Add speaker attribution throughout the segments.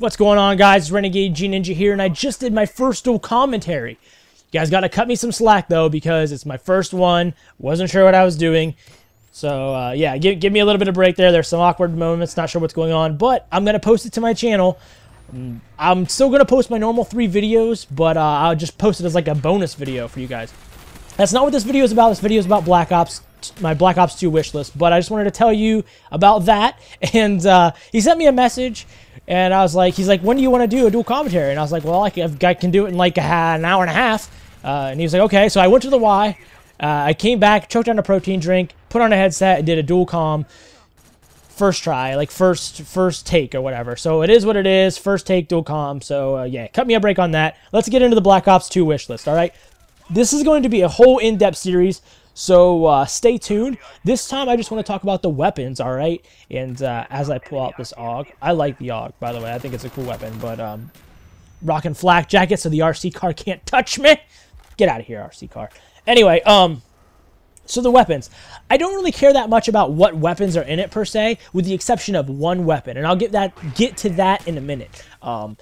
Speaker 1: What's going on, guys? Renegade G Ninja here, and I just did my first dual commentary. You guys got to cut me some slack, though, because it's my first one. Wasn't sure what I was doing. So, uh, yeah, give, give me a little bit of break there. There's some awkward moments, not sure what's going on, but I'm going to post it to my channel. Mm, I'm still going to post my normal three videos, but uh, I'll just post it as like a bonus video for you guys. That's not what this video is about. This video is about Black Ops, my Black Ops 2 wish list, but I just wanted to tell you about that. And uh, he sent me a message, and I was like, he's like, when do you want to do a dual commentary? And I was like, well, I can, do it in like a, an hour and a half. Uh, and he was like, okay. So I went to the Y. Uh, I came back, choked on a protein drink, put on a headset, and did a dual com first try, like first first take or whatever. So it is what it is. First take dual com. So uh, yeah, cut me a break on that. Let's get into the Black Ops 2 wish list. All right, this is going to be a whole in-depth series. So uh, stay tuned. This time I just want to talk about the weapons, all right? And uh, as I pull out this AUG, I like the AUG, by the way. I think it's a cool weapon, but um, rocking flak jacket so the RC car can't touch me. Get out of here, RC car. Anyway, um, so the weapons. I don't really care that much about what weapons are in it per se, with the exception of one weapon, and I'll get that get to that in a minute. Um,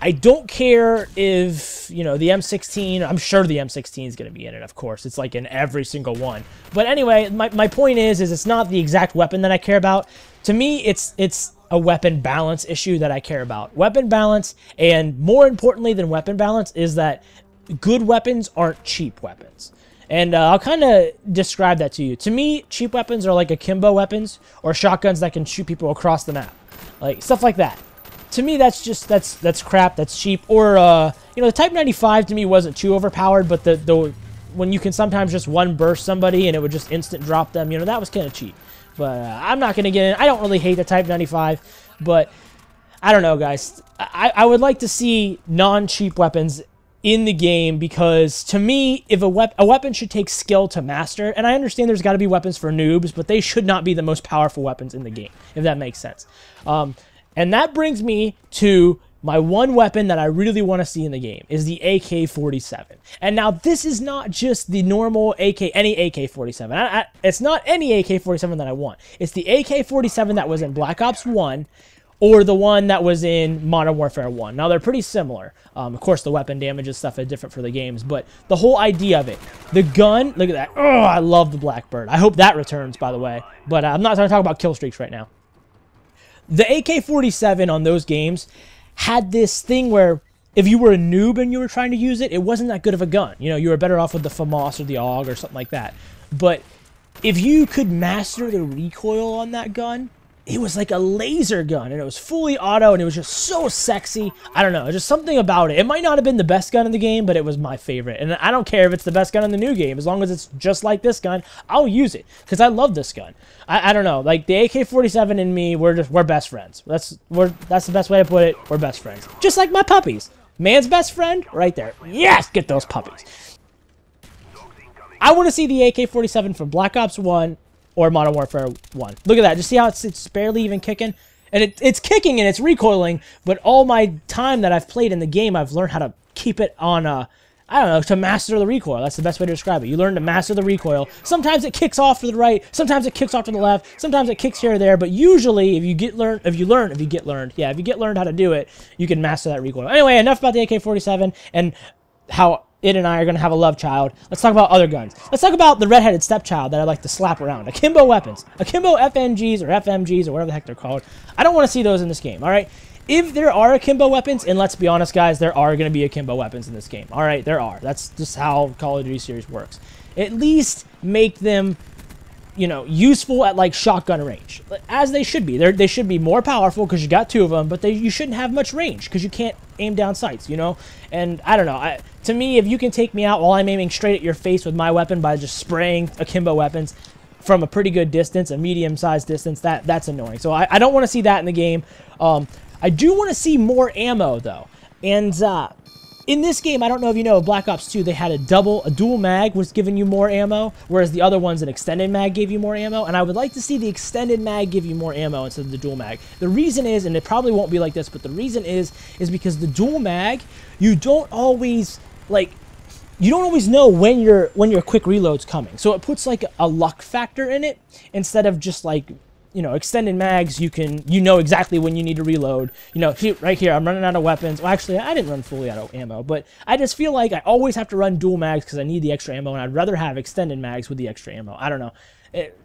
Speaker 1: I don't care if, you know, the M16, I'm sure the M16 is going to be in it, of course. It's like in every single one. But anyway, my, my point is, is it's not the exact weapon that I care about. To me, it's, it's a weapon balance issue that I care about. Weapon balance, and more importantly than weapon balance, is that good weapons aren't cheap weapons. And uh, I'll kind of describe that to you. To me, cheap weapons are like akimbo weapons or shotguns that can shoot people across the map. Like, stuff like that to me, that's just that's that's crap. That's cheap. Or uh, you know, the Type 95 to me wasn't too overpowered, but the the when you can sometimes just one burst somebody and it would just instant drop them, you know, that was kind of cheap. But uh, I'm not gonna get in. I don't really hate the Type 95, but I don't know, guys. I I would like to see non-cheap weapons in the game because to me, if a, wep- a weapon should take skill to master, and I understand there's got to be weapons for noobs, but they should not be the most powerful weapons in the game, if that makes sense. Um, and that brings me to my one weapon that I really want to see in the game is the AK-47. And now this is not just the normal AK, any AK-47. I, I, it's not any AK-47 that I want. It's the AK-47 that was in Black Ops 1 or the one that was in Modern Warfare 1. Now, they're pretty similar. Um, of course, the weapon damage and stuff is different for the games, but the whole idea of it. The gun, look at that. Oh, I love the Blackbird. I hope that returns, by the way. But uh, I'm not going to talk about kill streaks right now the AK-47 on those games had this thing where if you were a noob and you were trying to use it, it wasn't that good of a gun. You know, you were better off with the FAMAS or the AUG or something like that. But if you could master the recoil on that gun, it was like a laser gun and it was fully auto and it was just so sexy. I don't know, just something about it. It might not have been the best gun in the game, but it was my favorite. And I don't care if it's the best gun in the new game. As long as it's just like this gun, I'll use it because I love this gun. I, I don't know, like the AK-47 and me, we're just we're best friends. That's we're that's the best way to put it. We're best friends. Just like my puppies. Man's best friend, right there. Yes, get those puppies. I want to see the AK-47 from Black Ops 1 or Modern Warfare 1. Look at that. Just see how it's, it's barely even kicking? And it, it's kicking and it's recoiling, but all my time that I've played in the game, I've learned how to keep it on, uh, I don't know, to master the recoil. That's the best way to describe it. You learn to master the recoil. Sometimes it kicks off to the right, sometimes it kicks off to the left, sometimes it kicks here or there, but usually if you get learn if you learn, if you get learned, yeah, if you get learned how to do it, you can master that recoil. Anyway, enough about the AK-47 and how it and I are going to have a love child. Let's talk about other guns. Let's talk about the redheaded stepchild that I like to slap around. Akimbo weapons. Akimbo FNGs or FMGs or whatever the heck they're called. I don't want to see those in this game, all right? If there are akimbo weapons, and let's be honest, guys, there are going to be akimbo weapons in this game. All right, there are. That's just how Call of Duty series works. At least make them you know, useful at like shotgun range, as they should be. They they should be more powerful because you got two of them, but they you shouldn't have much range because you can't aim down sights, you know. And I don't know. I, to me, if you can take me out while I'm aiming straight at your face with my weapon by just spraying akimbo weapons from a pretty good distance, a medium-sized distance, that that's annoying. So I, I don't want to see that in the game. Um, I do want to see more ammo though, and uh, in this game, I don't know if you know, Black Ops 2, they had a double, a dual mag was giving you more ammo, whereas the other ones, an extended mag gave you more ammo, and I would like to see the extended mag give you more ammo instead of the dual mag. The reason is, and it probably won't be like this, but the reason is, is because the dual mag, you don't always, like, you don't always know when your when your quick reload's coming. So it puts like a luck factor in it instead of just like you know, extended mags, you can, you know exactly when you need to reload. You know, here, right here, I'm running out of weapons. Well, actually, I didn't run fully out of ammo, but I just feel like I always have to run dual mags because I need the extra ammo, and I'd rather have extended mags with the extra ammo. I don't know. It,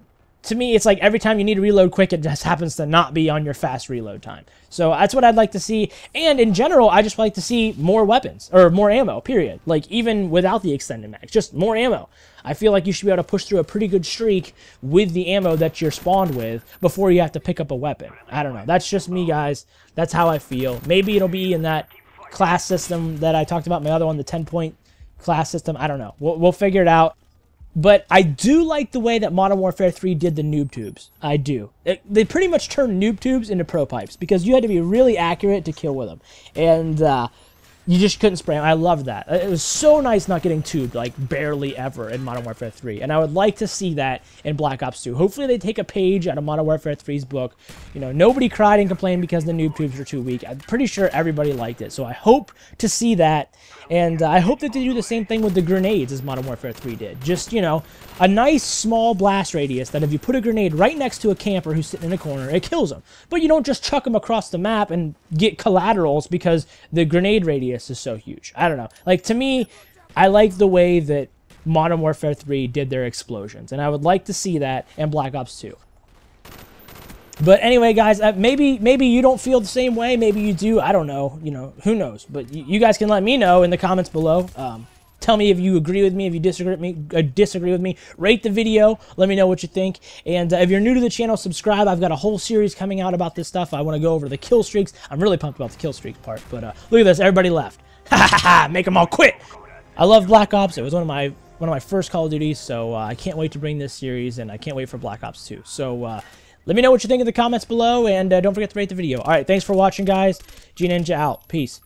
Speaker 1: to me, it's like every time you need to reload quick, it just happens to not be on your fast reload time. So that's what I'd like to see. And in general, I just like to see more weapons or more ammo, period. Like even without the extended mags, just more ammo. I feel like you should be able to push through a pretty good streak with the ammo that you're spawned with before you have to pick up a weapon. I don't know. That's just me, guys. That's how I feel. Maybe it'll be in that class system that I talked about, my other one, the 10 point class system. I don't know. We'll, we'll figure it out. But I do like the way that Modern Warfare 3 did the noob tubes. I do. It, they pretty much turned noob tubes into pro pipes because you had to be really accurate to kill with them. And uh, you just couldn't spray them. I love that. It was so nice not getting tubed, like barely ever in Modern Warfare 3. And I would like to see that in Black Ops 2. Hopefully they take a page out of Modern Warfare 3's book. You know, nobody cried and complained because the noob tubes were too weak. I'm pretty sure everybody liked it. So I hope to see that. And uh, I hope that they do the same thing with the grenades as Modern Warfare 3 did. Just, you know, a nice small blast radius that if you put a grenade right next to a camper who's sitting in a corner, it kills them. But you don't just chuck them across the map and get collaterals because the grenade radius is so huge. I don't know. Like, to me, I like the way that Modern Warfare 3 did their explosions, and I would like to see that in Black Ops 2. But anyway, guys, uh, maybe maybe you don't feel the same way. Maybe you do. I don't know. You know, who knows? But you guys can let me know in the comments below. Um, Tell me if you agree with me, if you disagree with me, uh, disagree with me. Rate the video. Let me know what you think. And uh, if you're new to the channel, subscribe. I've got a whole series coming out about this stuff. I want to go over the kill streaks. I'm really pumped about the kill streaks part. But uh, look at this. Everybody left. Ha ha ha! Make them all quit. I love Black Ops. It was one of my one of my first Call of Duties, so uh, I can't wait to bring this series, and I can't wait for Black Ops 2. So uh, let me know what you think in the comments below, and uh, don't forget to rate the video. All right, thanks for watching, guys. G Ninja out. Peace.